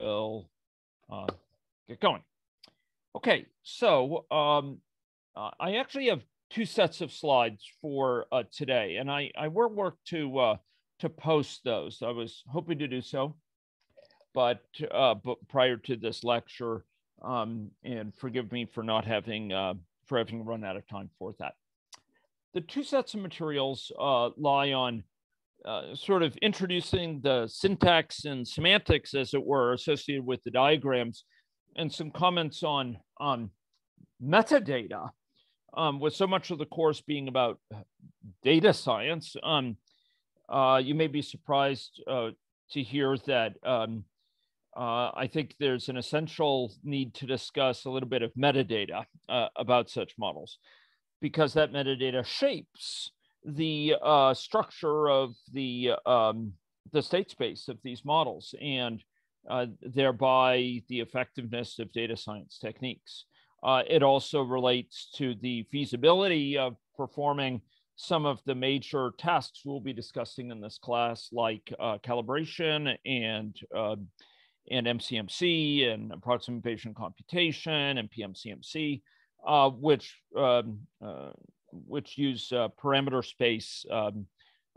will uh, get going. Okay, so um, uh, I actually have two sets of slides for uh, today, and I, I will work to uh, to post those. I was hoping to do so, but uh, but prior to this lecture, um, and forgive me for not having uh, for having run out of time for that. The two sets of materials lie on uh, sort of introducing the syntax and semantics, as it were, associated with the diagrams, and some comments on on metadata. Um, with so much of the course being about data science, um, uh, you may be surprised uh, to hear that um, uh, I think there's an essential need to discuss a little bit of metadata uh, about such models because that metadata shapes the uh, structure of the um, the state space of these models and uh, thereby the effectiveness of data science techniques. Uh, it also relates to the feasibility of performing some of the major tasks we'll be discussing in this class, like uh, calibration and um, and MCMC and approximate Bayesian computation and PMCMC, uh, which um, uh, which use uh, parameter space um,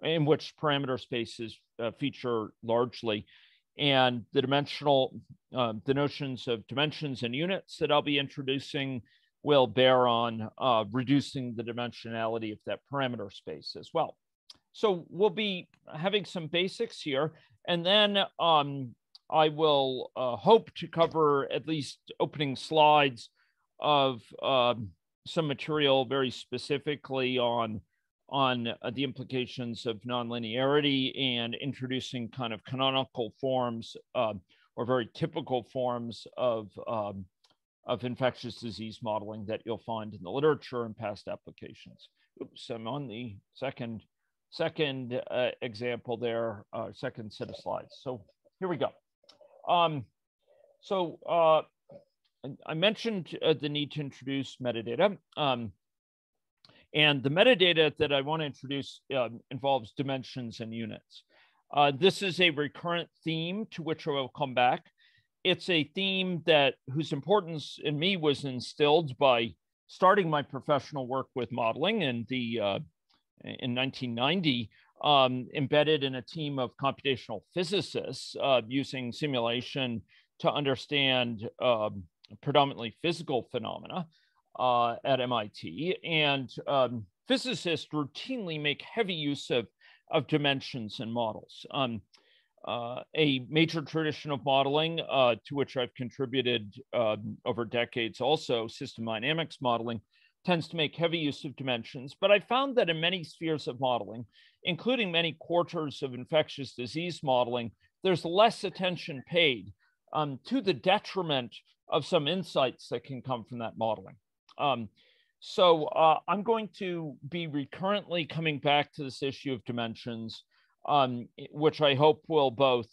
in which parameter spaces uh, feature largely, and the dimensional um, the notions of dimensions and units that I'll be introducing will bear on uh, reducing the dimensionality of that parameter space as well. So we'll be having some basics here, and then um, I will uh, hope to cover at least opening slides of um, some material very specifically on on uh, the implications of nonlinearity and introducing kind of canonical forms uh, or very typical forms of um, of infectious disease modeling that you'll find in the literature and past applications. Oops, I'm on the second second uh, example there, uh, second set of slides. So here we go. Um, so uh, I mentioned uh, the need to introduce metadata. Um, and the metadata that I want to introduce uh, involves dimensions and units. Uh, this is a recurrent theme to which I will come back. It's a theme that whose importance in me was instilled by starting my professional work with modeling in the uh, in 1990 um, embedded in a team of computational physicists uh, using simulation to understand um, predominantly physical phenomena uh, at MIT. And um, physicists routinely make heavy use of, of dimensions and models. Um, uh, a major tradition of modeling uh, to which I've contributed um, over decades, also system dynamics modeling, tends to make heavy use of dimensions. But I found that in many spheres of modeling, including many quarters of infectious disease modeling, there's less attention paid um, to the detriment of some insights that can come from that modeling. Um, so uh, I'm going to be recurrently coming back to this issue of dimensions, um, which I hope will both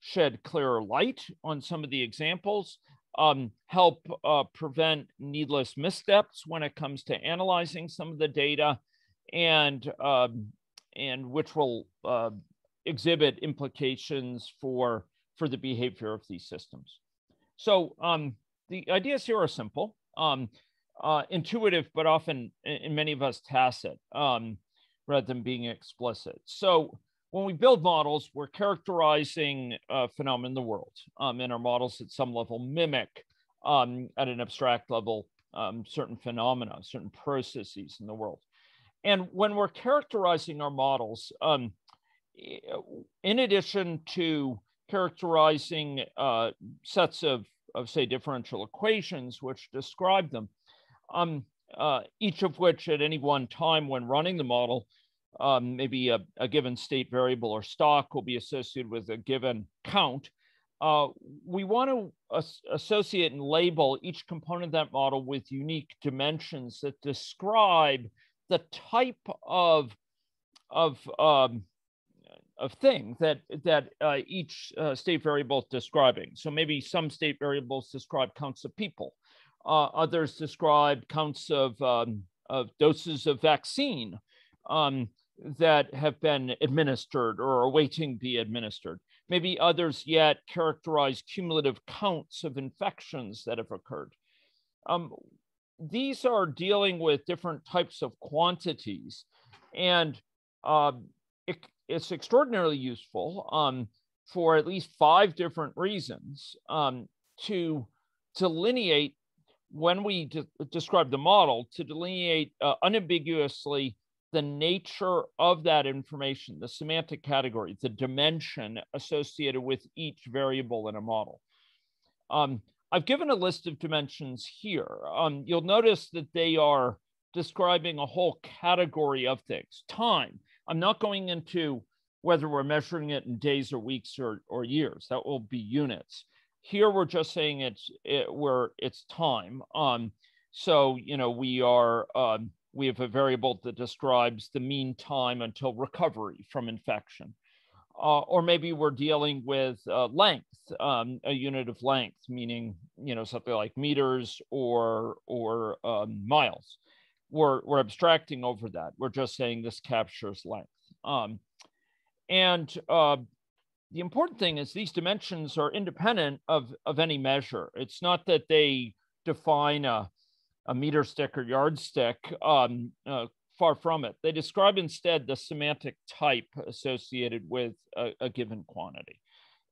shed clearer light on some of the examples, um, help uh, prevent needless missteps when it comes to analyzing some of the data, and um, and which will uh, exhibit implications for for the behavior of these systems. So um, the ideas here are simple, um, uh, intuitive, but often in many of us tacit um, rather than being explicit. So when we build models, we're characterizing phenomena in the world, um, and our models at some level mimic um, at an abstract level um, certain phenomena, certain processes in the world. And when we're characterizing our models, um, in addition to characterizing uh, sets of, of, say, differential equations which describe them, um, uh, each of which at any one time when running the model, um, maybe a, a, given state variable or stock will be associated with a given count. Uh, we want to as associate and label each component of that model with unique dimensions that describe the type of of um, of thing that that uh, each uh, state variable is describing. So maybe some state variables describe counts of people, uh, others describe counts of um, of doses of vaccine um, that have been administered or awaiting be administered. maybe others yet characterize cumulative counts of infections that have occurred. Um, these are dealing with different types of quantities, and uh, it, it's extraordinarily useful um, for at least five different reasons um, to delineate when we de- describe the model to delineate uh, unambiguously the nature of that information, the semantic category, the dimension associated with each variable in a model. Um, I've given a list of dimensions here. Um, you'll notice that they are describing a whole category of things. Time. I'm not going into whether we're measuring it in days or weeks or, or years. That will be units. Here we're just saying it's it, where it's time. Um, so you know we are um, we have a variable that describes the mean time until recovery from infection. Uh, or maybe we're dealing with uh, length, um, a unit of length, meaning you know something like meters or or um, miles. We're we're abstracting over that. We're just saying this captures length. Um, and uh, the important thing is these dimensions are independent of of any measure. It's not that they define a a meter stick or yardstick. Um, uh, far from it. They describe instead the semantic type associated with a, a given quantity.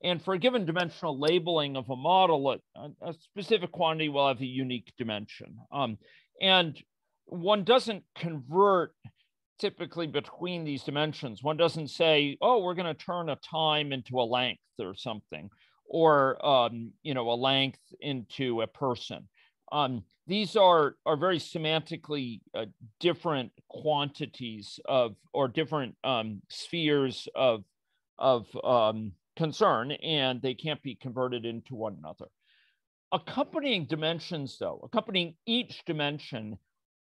And for a given dimensional labeling of a model, a, a specific quantity will have a unique dimension. Um, and one doesn't convert typically between these dimensions. One doesn't say, oh, we're going to turn a time into a length or something, or, um, you know, a length into a person. Um, these are are very semantically uh, different quantities of or different um, spheres of of um, concern, and they can't be converted into one another. Accompanying dimensions, though, accompanying each dimension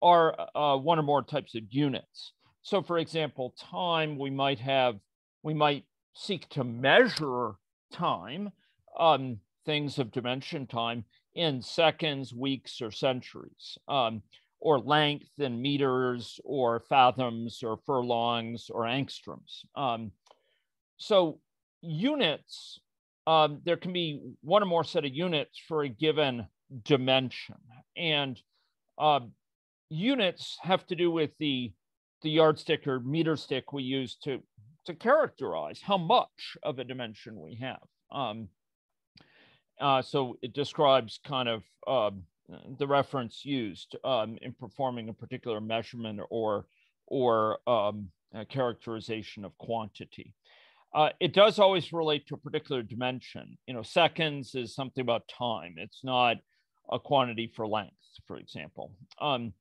are uh, one or more types of units. So, for example, time we might have we might seek to measure time, um, things of dimension time in seconds, weeks, or centuries, um, or length in meters, or fathoms, or furlongs, or angstroms. Um, so units, um, there can be one or more set of units for a given dimension. And uh, units have to do with the, the yardstick or meter stick we use to, to characterize how much of a dimension we have. Um, uh, so it describes kind of uh, the reference used um, in performing a particular measurement or or um, characterization of quantity. Uh, it does always relate to a particular dimension. You know, seconds is something about time. It's not a quantity for length, for example. Um,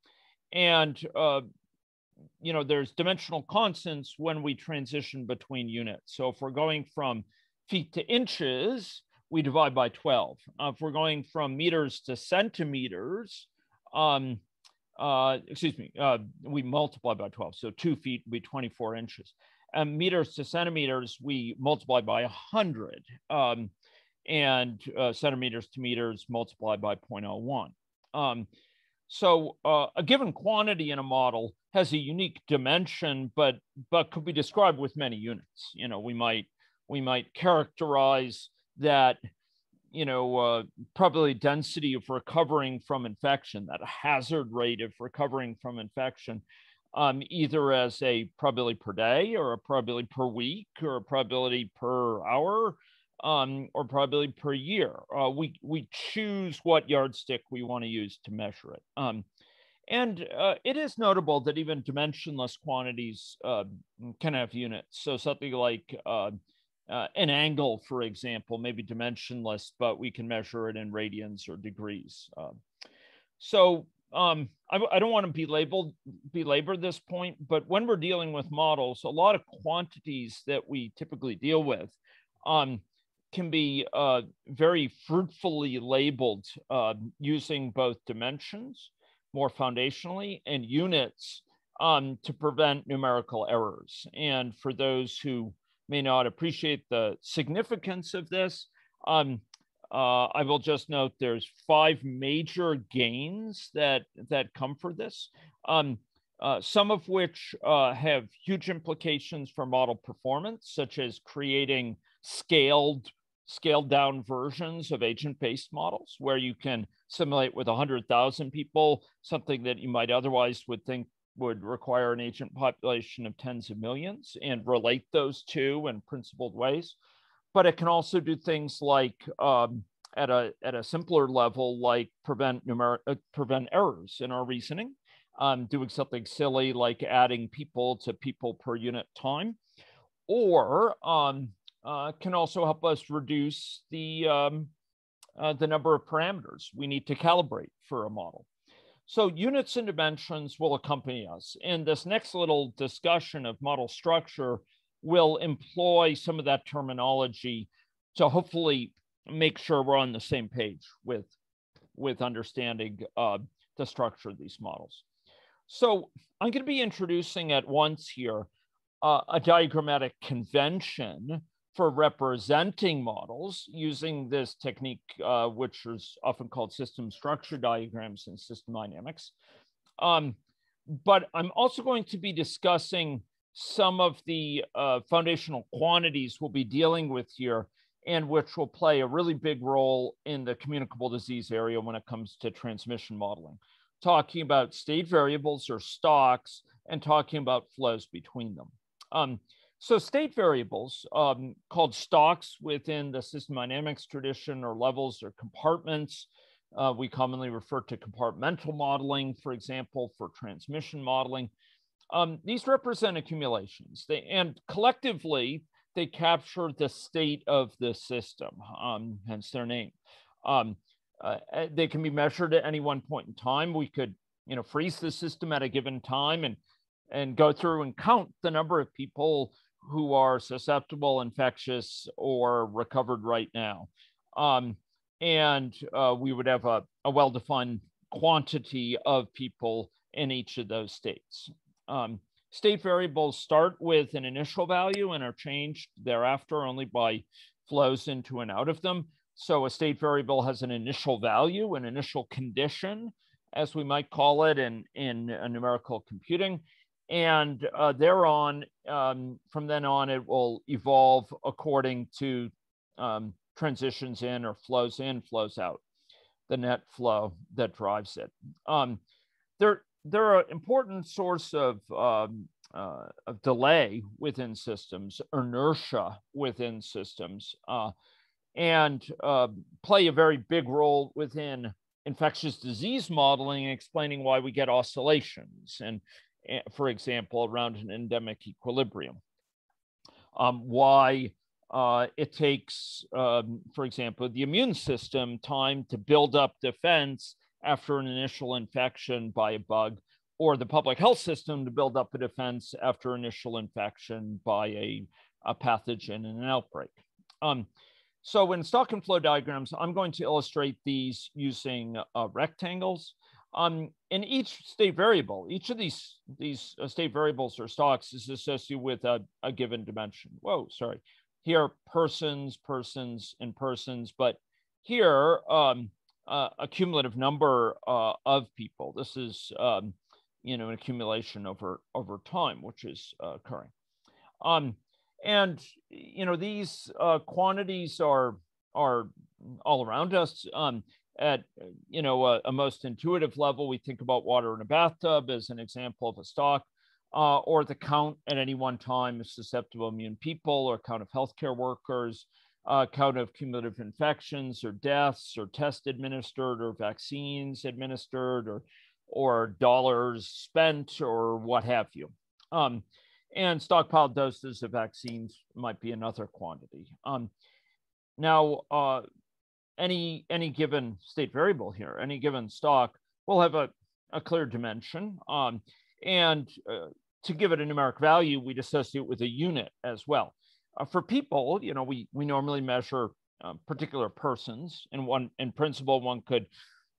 and uh, you know, there's dimensional constants when we transition between units. So if we're going from feet to inches, we divide by 12. Uh, if we're going from meters to centimeters, um, uh, excuse me, uh, we multiply by 12. So two feet would be 24 inches. And meters to centimeters, we multiply by 100. Um, and uh, centimeters to meters multiply by 0.01. Um, so uh, a given quantity in a model has a unique dimension, but but could be described with many units. You know, we might we might characterize that you know uh, probability density of recovering from infection that hazard rate of recovering from infection um, either as a probability per day or a probability per week or a probability per hour um, or probably per year. Uh, we we choose what yardstick we want to use to measure it. Um, and uh, it is notable that even dimensionless quantities uh, can have units. So something like uh, uh, an angle, for example, maybe dimensionless, but we can measure it in radians or degrees. Uh, so um, I, I, don't want to be labeled belabor this point, but when we're dealing with models, a lot of quantities that we typically deal with um, can be uh, very fruitfully labeled uh, using both dimensions more foundationally and units um, to prevent numerical errors. And for those who may not appreciate the significance of this. Um, uh, I will just note there's five major gains that that come for this. Um, uh, some of which uh, have huge implications for model performance, such as creating scaled scaled down versions of agent-based models where you can simulate with 100,000 people something that you might otherwise would think would require an agent population of tens of millions and relate those two in principled ways. But it can also do things like um, at a at a simpler level, like prevent numeric uh, prevent errors in our reasoning, um, doing something silly like adding people to people per unit time, or um, uh, can also help us reduce the um, uh, the number of parameters we need to calibrate for a model. So units and dimensions will accompany us. And this next little discussion of model structure will employ some of that terminology to hopefully make sure we're on the same page with, with understanding uh, the structure of these models. So I'm going to be introducing at once here uh, a diagrammatic convention for representing models using this technique, uh, which is often called system structure diagrams in system dynamics. Um, but I'm also going to be discussing some of the uh, foundational quantities we'll be dealing with here and which will play a really big role in the communicable disease area when it comes to transmission modeling, talking about state variables or stocks and talking about flows between them. Um, so state variables um, called stocks within the system dynamics tradition or levels or compartments. Uh, we commonly refer to compartmental modeling, for example, for transmission modeling. Um, these represent accumulations they, and collectively they capture the state of the system, um, hence their name. Um, uh, eh, they can be measured at any one point in time. We could, you know, freeze the system at a given time and and go through and count the number of people who are susceptible, infectious, or recovered right now. Um, and uh, we would have a, a well defined quantity of people in each of those states. Um, state variables start with an initial value and are changed thereafter only by flows into and out of them. So a state variable has an initial value, an initial condition, as we might call it in, in numerical computing and uh, thereon, um, from then on, it will evolve according to um, transitions in or flows in, flows out, the net flow that drives it. Um, there, are an important source of, um, uh, of delay within systems, inertia within systems, uh, and uh, play a very big role within infectious disease modeling, and explaining why we get oscillations and for example, around an endemic equilibrium. Um, why uh, it takes, um, for example, the immune system time to build up defense after an initial infection by a bug, or the public health system to build up a defense after initial infection by a, a pathogen in an outbreak. Um, so in stock and flow diagrams, I'm going to illustrate these using uh, rectangles. Um, in each state variable, each of these these uh, state variables or stocks is associated with a, a given dimension. Whoa, sorry. Here, persons, persons, and persons, but here, um, uh, a cumulative number uh, of people. This is, um, you know, an accumulation over over time, which is uh, occurring. Um, and you know, these uh, quantities are are all around us. Um, at you know a, a, most intuitive level we think about water in a bathtub as an example of a stock uh, or the count at any one time of susceptible immune people or count of healthcare workers uh, count of cumulative infections or deaths or tests administered or vaccines administered or or dollars spent or what have you. Um, and stockpiled doses of vaccines might be another quantity. Um, now uh, any any given state variable here, any given stock will have a, a clear dimension. Um, and uh, to give it a numeric value, we'd associate with a unit as well. Uh, for people, you know, we we normally measure uh, particular persons, and one in principle, one could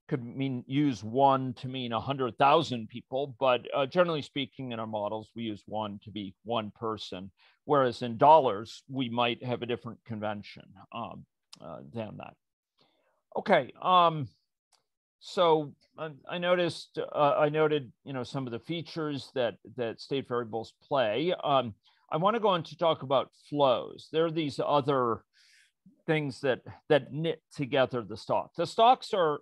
could mean use one to mean a hundred thousand people, but uh, generally speaking, in our models, we use one to be one person. Whereas in dollars, we might have a different convention um, uh, than that. Okay. Um, so I, I noticed, uh, I noted, you know, some of the features that that state variables play. Um, I want to go on to talk about flows. There are these other things that that knit together the stock. The stocks are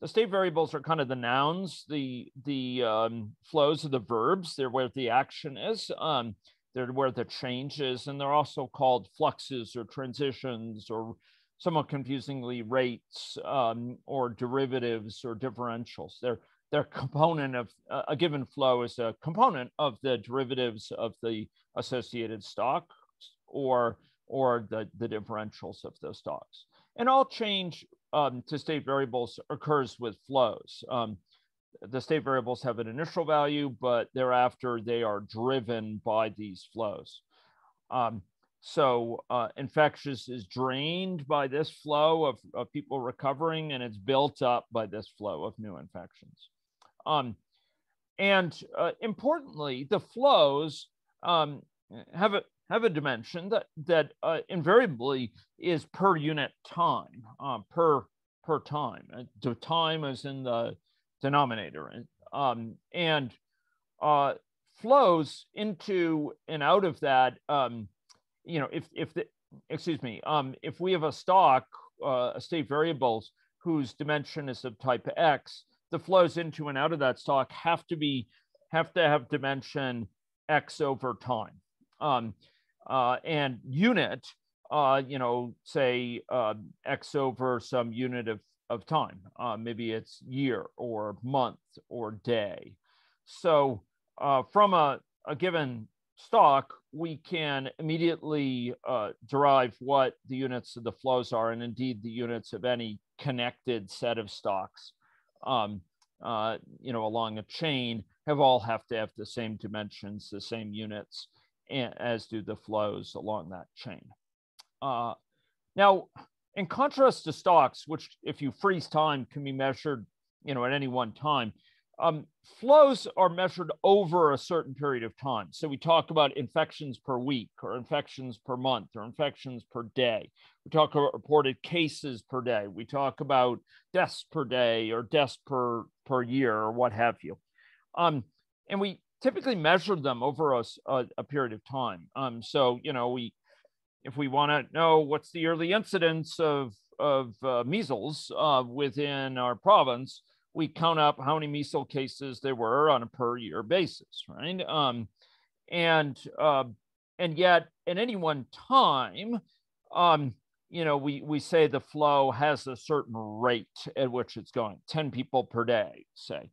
the state variables are kind of the nouns. The the um, flows are the verbs. They're where the action is. Um, they're where the change is, and they're also called fluxes or transitions or somewhat confusingly rates um, or derivatives or differentials. They're they're component of uh, a given flow is a component of the derivatives of the associated stock or or the, the differentials of those stocks. And all change um, to state variables occurs with flows. Um, the state variables have an initial value, but thereafter they are driven by these flows. Um, so uh, infectious is drained by this flow of, of people recovering, and it's built up by this flow of new infections. Um, and uh, importantly, the flows um, have a have a dimension that that uh, invariably is per unit time, uh, per per time. Uh, the time is in the denominator, um, and uh, flows into and out of that. Um, you know, if if the excuse me, um, if we have a stock, uh, a state variables whose dimension is of type X, the flows into and out of that stock have to be have to have dimension X over time. Um, uh, and unit, uh, you know, say uh, X over some unit of, of time. Uh, maybe it's year or month or day. So uh, from a, a given stock, we can immediately uh, derive what the units of the flows are, and indeed the units of any connected set of stocks, um, uh, you know, along a chain have all have to have the same dimensions, the same units, as do the flows along that chain. Uh, now, in contrast to stocks, which if you freeze time can be measured, you know, at any one time, um, flows are measured over a certain period of time. So we talk about infections per week or infections per month or infections per day. We talk about reported cases per day. We talk about deaths per day or deaths per, per year or what have you. Um, and we typically measure them over a, a, a period of time. Um, so, you know, we, if we want to know what's the early incidence of, of uh, measles uh, within our province, we count up how many measles cases there were on a per year basis, right? Um, and uh, and yet, at any one time, um, you know, we we say the flow has a certain rate at which it's going, ten people per day, say.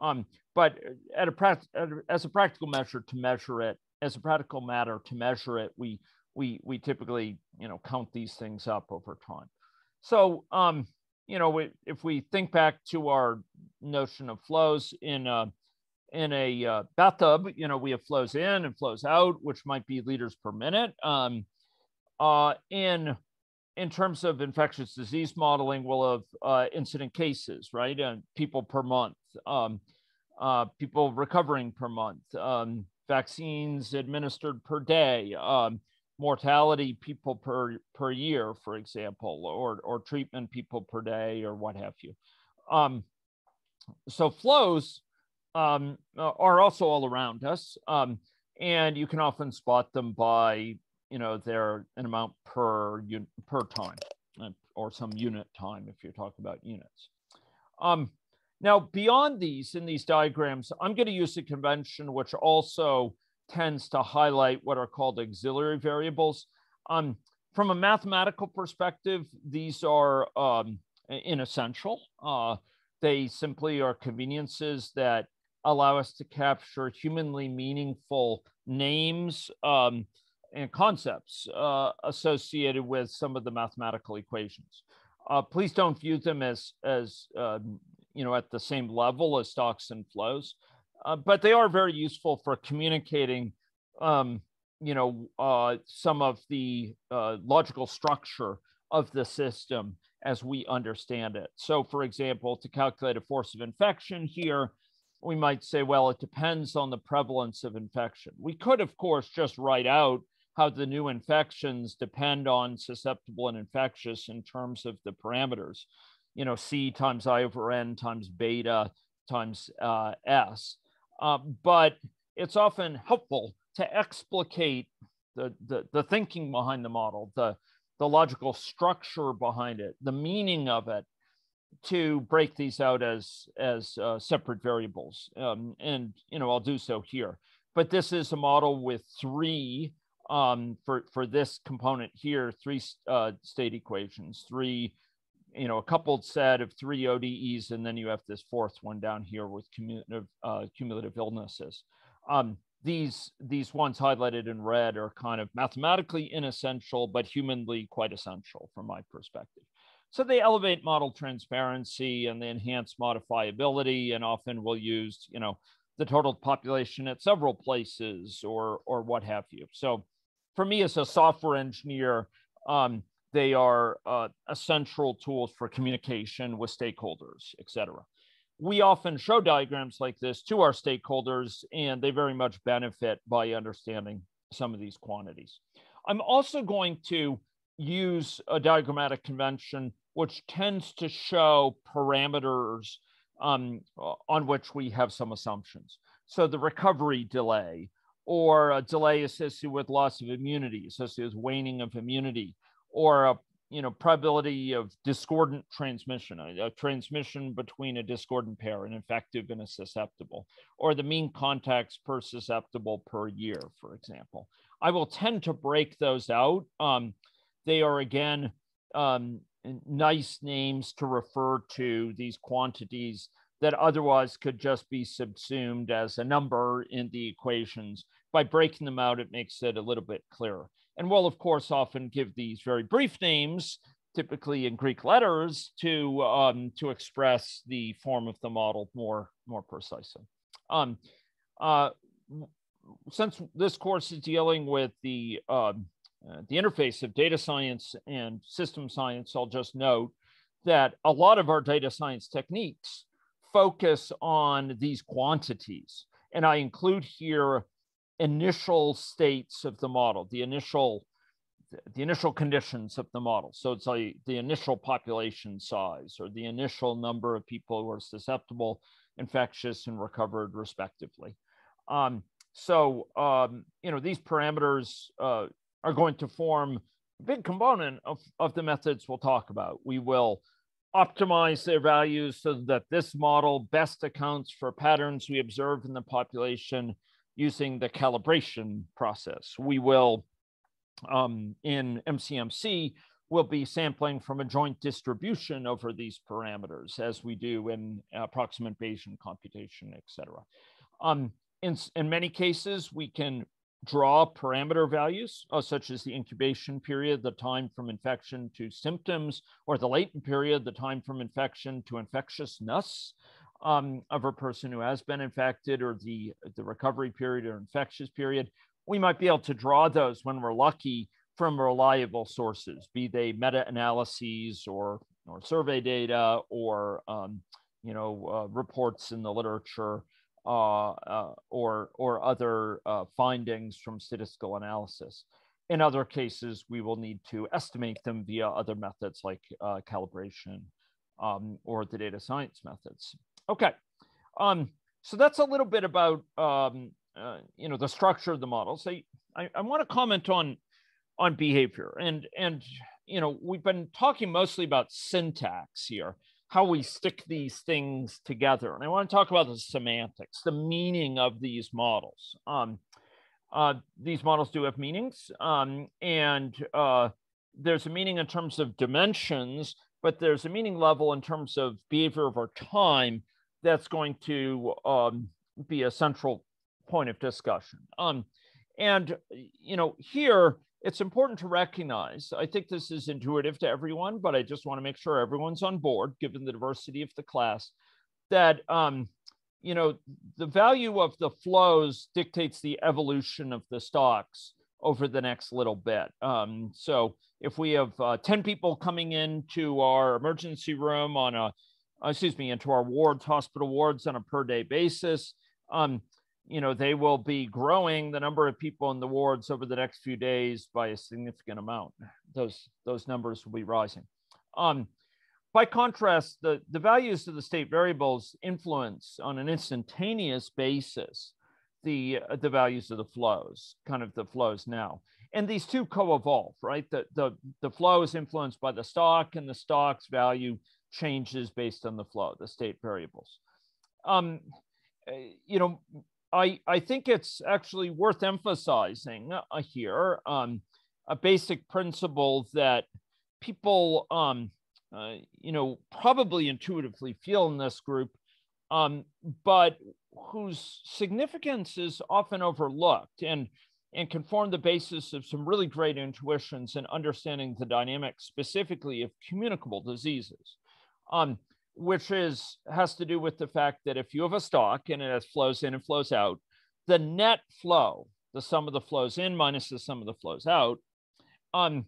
Um, but at a, as a practical measure to measure it, as a practical matter to measure it, we we we typically you know count these things up over time. So um, you know, we, if we think back to our notion of flows in a, in a uh, bathtub, you know, we have flows in and flows out, which might be liters per minute. Um, uh, in in terms of infectious disease modeling, we'll have uh, incident cases, right, and people per month. Um, uh, people recovering per month, um, vaccines administered per day, um, mortality people per, per year, for example, or, or treatment people per day, or what have you. Um, so flows um, are also all around us, um, and you can often spot them by, you know, their an amount per per time, or some unit time if you're talking about units. Um, now, beyond these, in these diagrams, I'm going to use a convention which also tends to highlight what are called auxiliary variables. Um, from a mathematical perspective, these are um, inessential. Uh, they simply are conveniences that allow us to capture humanly meaningful names um, and concepts uh, associated with some of the mathematical equations. Uh, please don't view them as, as um, you know, at the same level as stocks and flows, uh, but they are very useful for communicating, um, you know, uh, some of the uh, logical structure of the system as we understand it. So, for example, to calculate a force of infection here, we might say, well, it depends on the prevalence of infection. We could, of course, just write out how the new infections depend on susceptible and infectious in terms of the parameters you know, C times I over N times beta times uh, S. Uh, but it's often helpful to explicate the, the, the thinking behind the model, the, the logical structure behind it, the meaning of it, to break these out as as uh, separate variables. Um, and you know, I'll do so here. But this is a model with three um, for for this component here, three uh, state equations, three, you know, a coupled set of three ODEs, and then you have this fourth one down here with cumulative uh, cumulative illnesses. Um, these these ones highlighted in red are kind of mathematically inessential, but humanly quite essential from my perspective. So they elevate model transparency and they enhance modifiability, and often will use, you know, the total population at several places or or what have you. So for me as a software engineer, um, they are uh, essential tools for communication with stakeholders, et cetera we often show diagrams like this to our stakeholders, and they very much benefit by understanding some of these quantities. I'm also going to use a diagrammatic convention which tends to show parameters um, on which we have some assumptions. So the recovery delay or a delay associated with loss of immunity, associated with waning of immunity, or a you know, probability of discordant transmission, a, transmission between a discordant pair, an infective and a susceptible, or the mean contacts per susceptible per year, for example. I will tend to break those out. Um, they are, again, um, nice names to refer to these quantities that otherwise could just be subsumed as a number in the equations. By breaking them out, it makes it a little bit clearer. And we'll, of course, often give these very brief names, typically in Greek letters, to, um, to express the form of the model more, more precisely. Um, uh, since this course is dealing with the, um, uh, the interface of data science and system science, I'll just note that a lot of our data science techniques focus on these quantities. And I include here initial states of the model, the initial the initial conditions of the model. So it's like the initial population size or the initial number of people who are susceptible, infectious, and recovered, respectively. Um, so um, you know these parameters uh, are going to form a big component of, of the methods we'll talk about. We will optimize their values so that this model best accounts for patterns we observe in the population using the calibration process. We will, um, in MCMC, we'll be sampling from a joint distribution over these parameters as we do in approximate Bayesian computation, et cetera. Um, in, in many cases, we can draw parameter values, uh, such as the incubation period, the time from infection to symptoms, or the latent period, the time from infection to infectiousness um, of a person who has been infected or the, the recovery period or infectious period, we might be able to draw those when we're lucky from reliable sources, be they meta-analyses or, or survey data or um, you know, uh, reports in the literature uh, uh, or, or other uh, findings from statistical analysis. In other cases, we will need to estimate them via other methods like uh, calibration um, or the data science methods. Okay, um, so that's a little bit about um, uh, you know the structure of the model. So I, I want to comment on on behavior and and you know we've been talking mostly about syntax here, how we stick these things together, and I want to talk about the semantics, the meaning of these models. Um, uh, these models do have meanings, um, and uh, there's a meaning in terms of dimensions, but there's a meaning level in terms of behavior over time that's going to um, be a central point of discussion. Um, and, you know, here it's important to recognize, I think this is intuitive to everyone, but I just want to make sure everyone's on board, given the diversity of the class, that, um, you know, the value of the flows dictates the evolution of the stocks over the next little bit. Um, so if we have uh, 10 people coming into our emergency room on a uh, excuse me, into our wards, hospital wards on a per day basis. Um, you know, they will be growing the number of people in the wards over the next few days by a significant amount. Those, those numbers will be rising. Um, by contrast, the, the values of the state variables influence on an instantaneous basis the uh, the values of the flows, kind of the flows now. And these two co-evolve, right? The the the flow is influenced by the stock, and the stock's value changes based on the flow, the state variables. Um, eh, you know, I I think it's actually worth emphasizing uh, here um, a basic principle that people um, uh, you know probably intuitively feel in this group um, but whose significance is often overlooked and, and can form the basis of some really great intuitions and understanding the dynamics specifically of communicable diseases, um, which is has to do with the fact that if you have a stock and it flows in and flows out, the net flow, the sum of the flows in minus the sum of the flows out, um,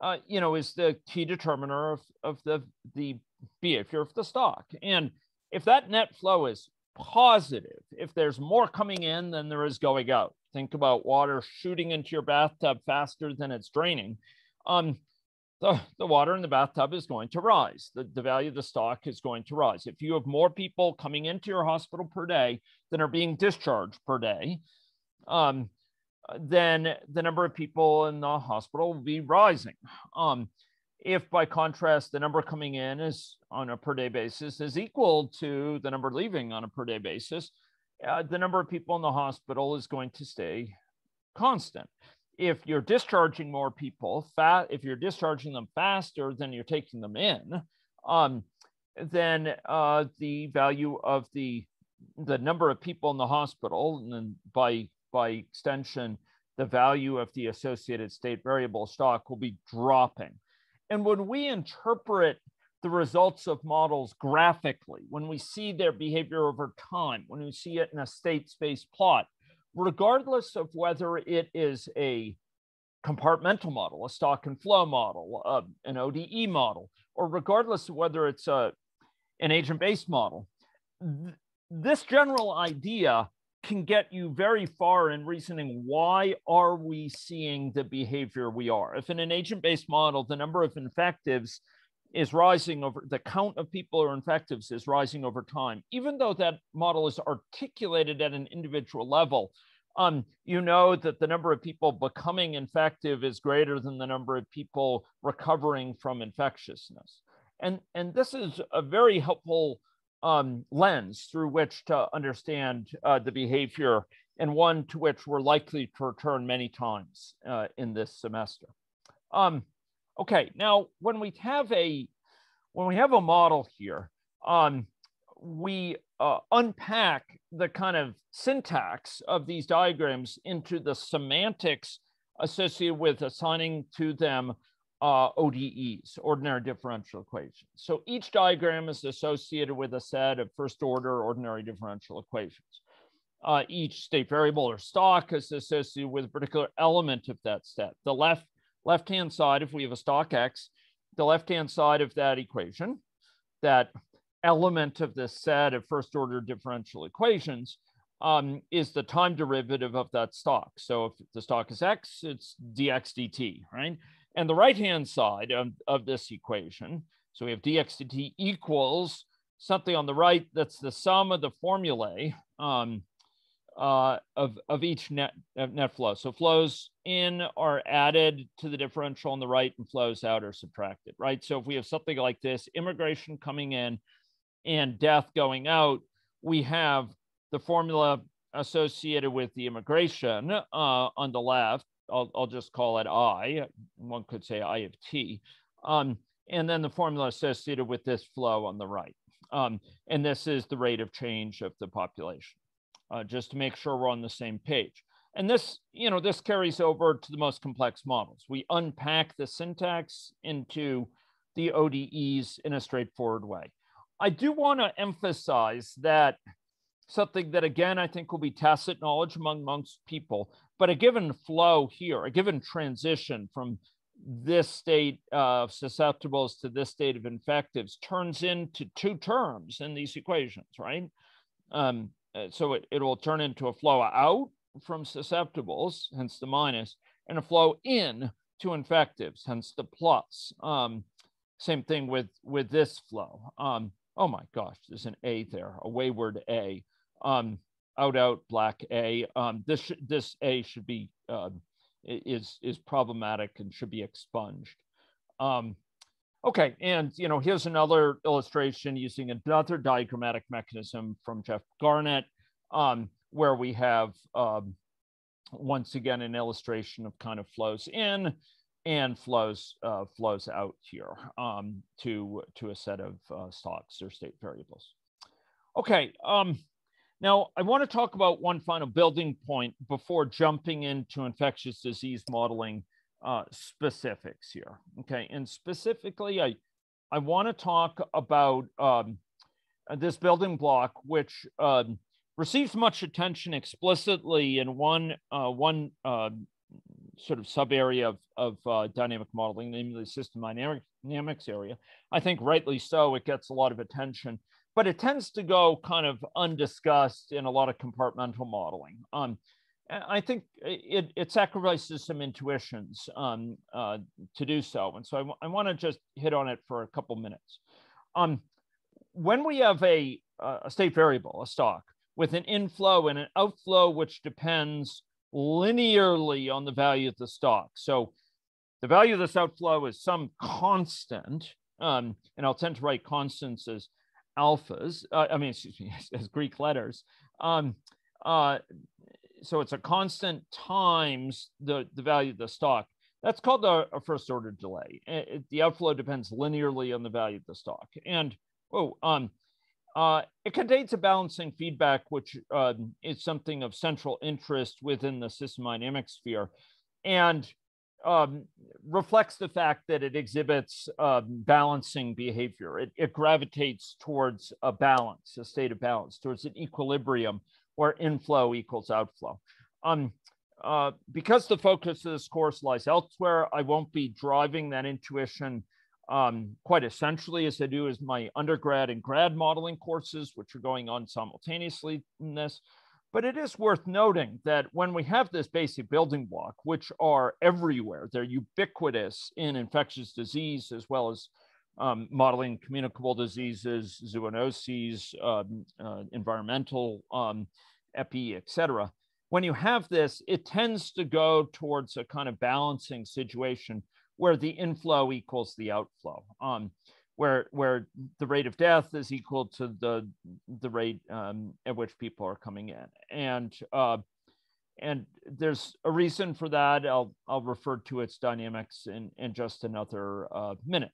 uh, you know, is the key determiner of, of the, the behavior of the stock. And if that net flow is positive, if there's more coming in than there is going out, think about water shooting into your bathtub faster than it's draining. Um, the, the water in the bathtub is going to rise. The, the value of the stock is going to rise. If you have more people coming into your hospital per day than are being discharged per day, um, then the number of people in the hospital will be rising. Um, if by contrast the number coming in is on a per day basis is equal to the number leaving on a per day basis uh, the number of people in the hospital is going to stay constant. If you're discharging more people if you're discharging them faster than you're taking them in um, then uh, the value of the the number of people in the hospital and then by by extension the value of the associated state variable stock will be dropping. And when we interpret the results of models graphically, when we see their behavior over time, when we see it in a state space plot, regardless of whether it is a compartmental model, a stock and flow model, uh, an ODE model, or regardless of whether it's a, an agent based model, th this general idea can get you very far in reasoning why are we seeing the behavior we are. If in an agent-based model the number of infectives is rising over the count of people or infectives is rising over time even though that model is articulated at an individual level um, you know that the number of people becoming infective is greater than the number of people recovering from infectiousness and and this is a very helpful um, lens through which to understand uh, the behavior and one to which we're likely to return many times uh, in this semester. Um, okay, now when we have a when we have a model here, um, we uh, unpack the kind of syntax of these diagrams into the semantics associated with assigning to them uh, ODEs, ordinary differential equations. So each diagram is associated with a set of first order ordinary differential equations. Uh, each state variable or stock is associated with a particular element of that set. The left left-hand side, if we have a stock X, the left-hand side of that equation, that element of this set of first order differential equations um, is the time derivative of that stock. So if the stock is X, it's dx dt, right? And the right-hand side of, of this equation, so we have dx dt equals something on the right that's the sum of the formulae um, uh, of, of each net, net flow. So flows in are added to the differential on the right and flows out are subtracted, right? So if we have something like this, immigration coming in and death going out, we have the formula associated with the immigration uh, on the left I'll, I'll just call it I. One could say I of T. Um, and then the formula associated with this flow on the right. Um, and this is the rate of change of the population, uh, just to make sure we're on the same page. And this, you know, this carries over to the most complex models. We unpack the syntax into the ODEs in a straightforward way. I do want to emphasize that something that, again, I think will be tacit knowledge among most people, but a given flow here, a given transition from this state of susceptibles to this state of infectives turns into two terms in these equations, right? Um, so it, it will turn into a flow out from susceptibles, hence the minus, and a flow in to infectives, hence the plus. Um, same thing with, with this flow. Um, oh my gosh, there's an A there, a wayward A. Um, out out black A. Um, this this A should be uh, is is problematic and should be expunged. Okay, and you know here's another illustration using another diagrammatic mechanism from Jeff Garnett, um, where we have um, once again an illustration of kind of flows in and flows uh, flows out here um, to to a set of uh, stocks or state variables. Okay, um, now I want to talk about one final building point before jumping into infectious disease modeling uh, specifics here. Okay, and specifically, I I want to talk about um, this building block, which um, receives much attention explicitly in one uh, one uh, sort of sub area of, of uh, dynamic modeling, namely the system dynamics area. I think rightly so, it gets a lot of attention, but it tends to go kind of undiscussed in a lot of compartmental modeling. Um, I think it, it sacrifices some intuitions um, uh, to do so. And so I, want to just hit on it for a couple minutes. Um, when we have a, a state variable, a stock, with an inflow and an outflow, which depends linearly on the value of the stock. So the value of this outflow is some constant, um, and I'll tend to write constants as alphas, uh, I mean, excuse me, as, as Greek letters. Um, uh, so it's a constant times the, the value of the stock. That's called a, a first order delay. It, the outflow depends linearly on the value of the stock. And oh, um, uh, it contains a balancing feedback, which uh, is something of central interest within the system dynamic sphere, and um, reflects the fact that it exhibits um, balancing behavior. It, it, gravitates towards a balance, a state of balance, towards an equilibrium where inflow equals outflow. Um, uh, because the focus of this course lies elsewhere, I won't be driving that intuition um, quite essentially as I do as my undergrad and grad modeling courses, which are going on simultaneously in this. But it is worth noting that when we have this basic building block, which are everywhere, they're ubiquitous in infectious disease as well as um, modeling communicable diseases, zoonoses, um, uh, environmental um, epi, et cetera. When you have this, it tends to go towards a kind of balancing situation where the inflow equals the outflow, um, where where the rate of death is equal to the the rate um, at which people are coming in, and uh, and there's a reason for that. I'll I'll refer to its dynamics in in just another uh, minute,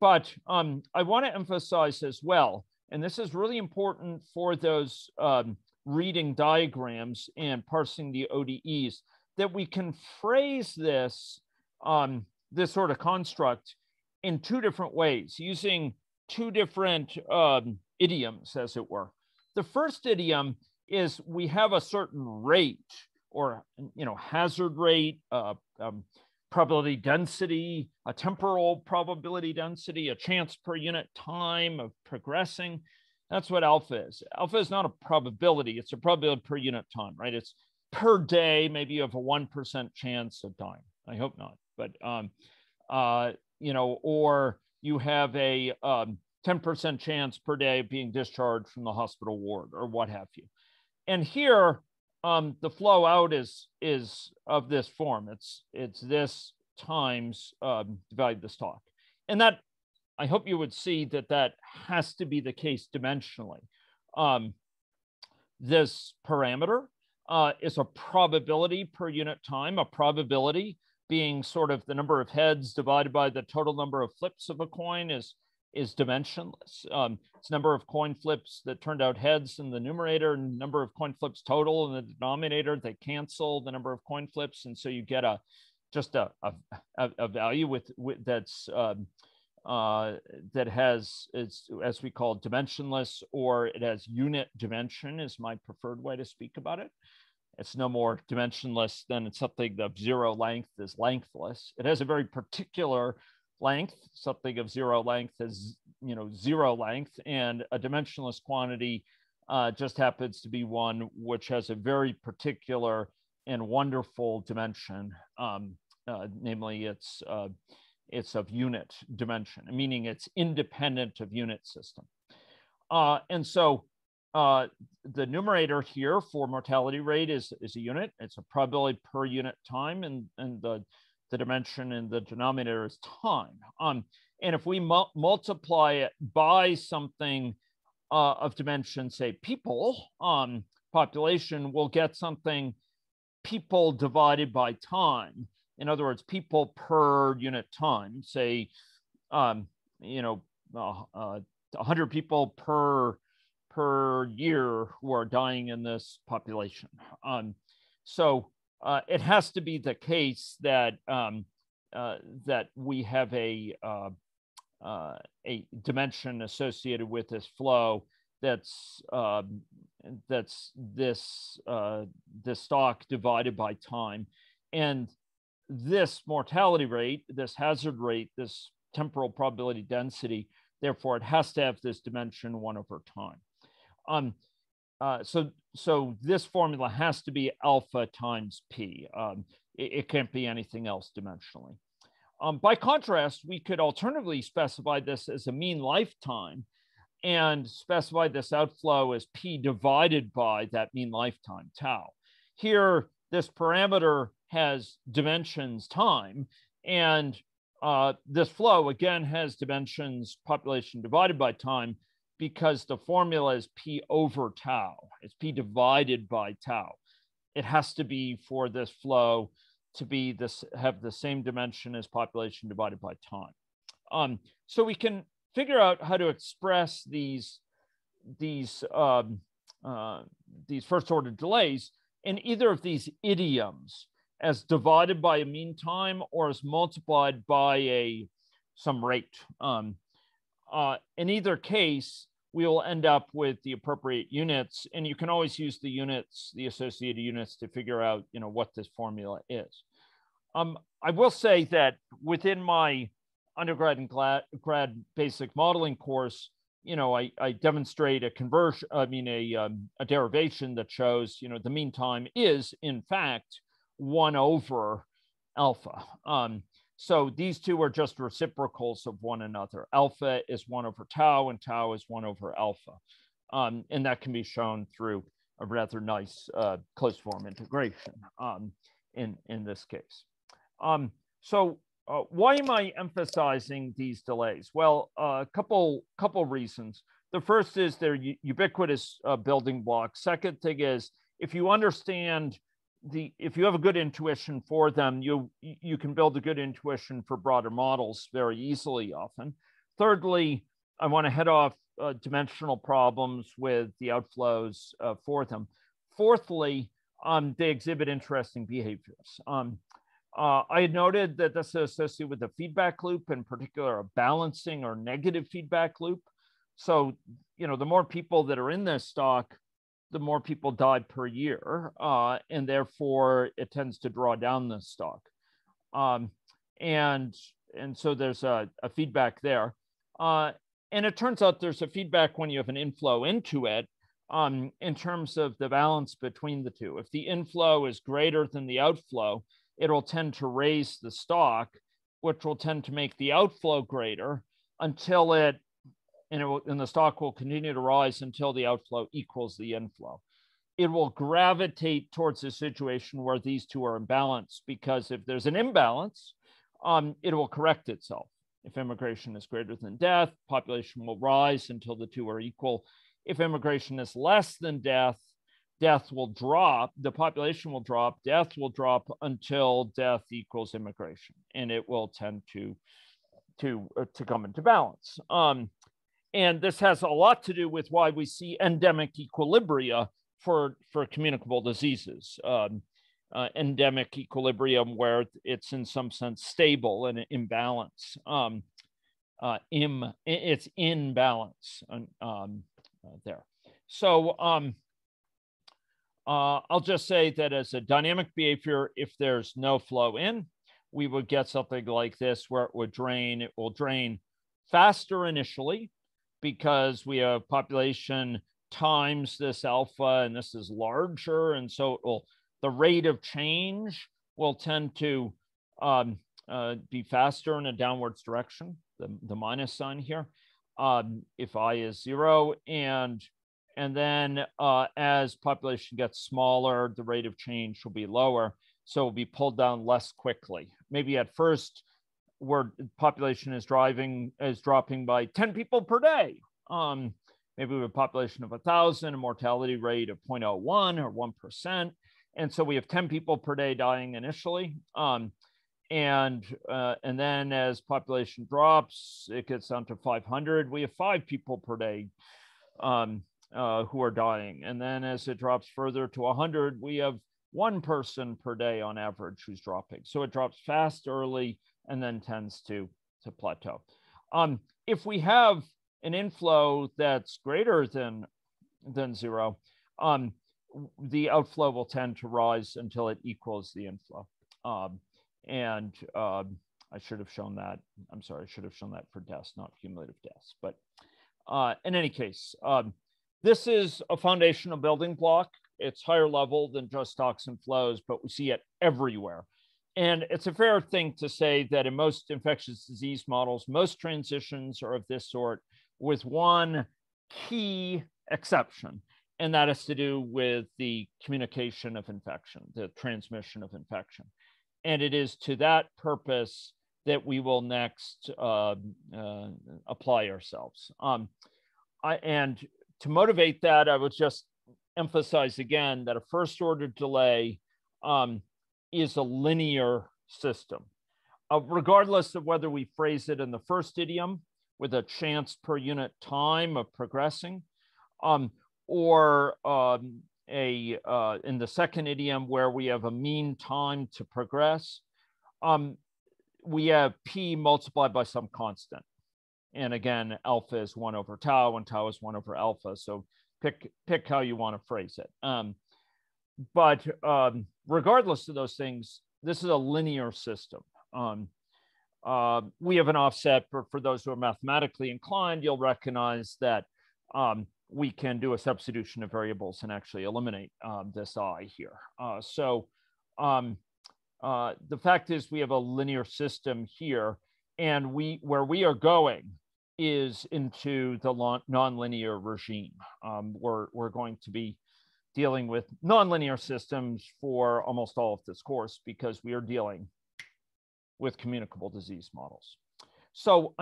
but um, I want to emphasize as well, and this is really important for those um, reading diagrams and parsing the ODEs, that we can phrase this um, this sort of construct in two different ways, using two different um, idioms, as it were. The first idiom is we have a certain rate or you know hazard rate, uh, um, probability density, a temporal probability density, a chance per unit time of progressing. That's what alpha is. Alpha is not a probability; it's a probability per unit time, right? It's per day. Maybe you have a one percent chance of dying. I hope not but um, uh, you know, or you have a um, 10% chance per day of being discharged from the hospital ward or what have you. And here, um, the flow out is is of this form. It's it's this times um, divide this stock, and that I hope you would see that that has to be the case dimensionally. Um, this parameter uh, is a probability per unit time, a probability being sort of the number of heads divided by the total number of flips of a coin is is dimensionless. Um, it's number of coin flips that turned out heads in the numerator, and number of coin flips total in the denominator. They cancel the number of coin flips, and so you get a just a a, a value with, with that's um, uh, that has is as we call dimensionless, or it has unit dimension is my preferred way to speak about it. It's no more dimensionless than something of zero length is lengthless. It has a very particular length. Something of zero length is, you know, zero length, and a dimensionless quantity uh, just happens to be one which has a very particular and wonderful dimension. Um, uh, namely, it's uh, it's of unit dimension, meaning it's independent of unit system. Uh, and so uh, the numerator here for mortality rate is, is a unit. It's a probability per unit time, and, and the, the dimension in the denominator is time. Um, and if we mu multiply it by something uh, of dimension, say people, um, population, we'll get something people divided by time. In other words, people per unit time, say, um, you know, uh, uh, 100 people per per year who are dying in this population. Um, so uh, it has to be the case that um, uh, that we have a uh, uh a dimension associated with this flow that's um, that's this uh, this stock divided by time, and this mortality rate, this hazard rate, this temporal probability density. Therefore, it has to have this dimension one over time. Um, uh, so, so this formula has to be alpha times p. Um, it, it, can't be anything else dimensionally. Um, by contrast, we could alternatively specify this as a mean lifetime and specify this outflow as p divided by that mean lifetime tau. Here, this parameter has dimensions time, and uh, this flow again has dimensions population divided by time, because the formula is P over tau. It's P divided by tau. It has to be for this flow to be this have the same dimension as population divided by time. Um, so we can figure out how to express these these um, uh, these first order delays in either of these idioms as divided by a mean time or as multiplied by a some rate. Um, uh, in either case, we will end up with the appropriate units. And you can always use the units, the associated units to figure out, you know, what this formula is. Um, I will say that within my undergrad and grad, basic modeling course, you know, I, I demonstrate a conversion, I mean, a, um, a derivation that shows, you know, the mean time is in fact one over alpha. Um, so these two are just reciprocals of one another. Alpha is one over tau and tau is one over alpha. Um, and that can be shown through a rather nice uh, closed form integration um, in, in this case. Um, so uh, why am I emphasizing these delays? Well, a uh, couple, couple reasons. The first is they're ubiquitous uh, building blocks. Second thing is if you understand the if you have a good intuition for them, you you can build a good intuition for broader models very easily. Often, thirdly, I want to head off uh, dimensional problems with the outflows uh, for them. Fourthly, um, they exhibit interesting behaviors. Um, uh, I had noted that this is associated with a feedback loop, in particular, a balancing or negative feedback loop. So, you know, the more people that are in this stock, the more people die per year, uh, and therefore it tends to draw down the stock. Um, and and so there's a, a feedback there. Uh, and it turns out there's a feedback when you have an inflow into it um, in terms of the balance between the two. If the inflow is greater than the outflow, it'll tend to raise the stock, which will tend to make the outflow greater until it and, it will, and the stock will continue to rise until the outflow equals the inflow. It will gravitate towards a situation where these two are imbalanced because if there's an imbalance, um, it will correct itself. If immigration is greater than death, population will rise until the two are equal. If immigration is less than death, death will drop, the population will drop, death will drop until death equals immigration, and it will tend to to uh, to come into balance. Um, and this has a lot to do with why we see endemic equilibria for, for communicable diseases. Um, uh, endemic equilibrium where it's in some sense stable and in balance. Um, uh, Im, it's in balance um, uh, there. So um, uh, I'll just say that as a dynamic behavior, if there's no flow in, we would get something like this where it would drain. It will drain faster initially because we have population times this alpha and this is larger. And so it will, the rate of change will tend to um, uh, be faster in a downwards direction, the, the minus sign here, um, if I is zero. And, And then uh, as population gets smaller, the rate of change will be lower. So it will be pulled down less quickly. Maybe at first, where population is driving is dropping by 10 people per day. Um, maybe we have a population of 1,000, a mortality rate of 0.01 or 1%. And so we have 10 people per day dying initially. Um, and uh, and then as population drops, it gets down to 500. We have five people per day um, uh, who are dying. And then as it drops further to 100, we have one person per day on average who's dropping. So it drops fast early and then tends to, to plateau. Um, if we have an inflow that's greater than, than zero, um, the outflow will tend to rise until it equals the inflow. Um, and um, I should have shown that. I'm sorry, I should have shown that for deaths, not cumulative deaths. But uh, in any case, um, this is a foundational building block. It's higher level than just stocks and flows, but we see it everywhere. And it's a fair thing to say that in most infectious disease models, most transitions are of this sort, with one key exception, and that has to do with the communication of infection, the transmission of infection. And it is to that purpose that we will next uh, uh, apply ourselves. Um, I, and to motivate that, I would just emphasize again that a first order delay um, is a linear system. Uh, regardless of whether we phrase it in the first idiom with a chance per unit time of progressing, um, or um, a uh, in the second idiom where we have a mean time to progress, um, we have p multiplied by some constant. And again, alpha is one over tau and tau is one over alpha. So pick, pick how you want to phrase it. Um, but um, regardless of those things, this is a linear system. Um, uh, we have an offset for, for those who are mathematically inclined. You'll recognize that um, we can do a substitution of variables and actually eliminate um, this i here. Uh, so um, uh, the fact is we have a linear system here and we where we are going is into the nonlinear regime. Um, we're, we're going to be dealing with nonlinear systems for almost all of this course because we are dealing with communicable disease models. So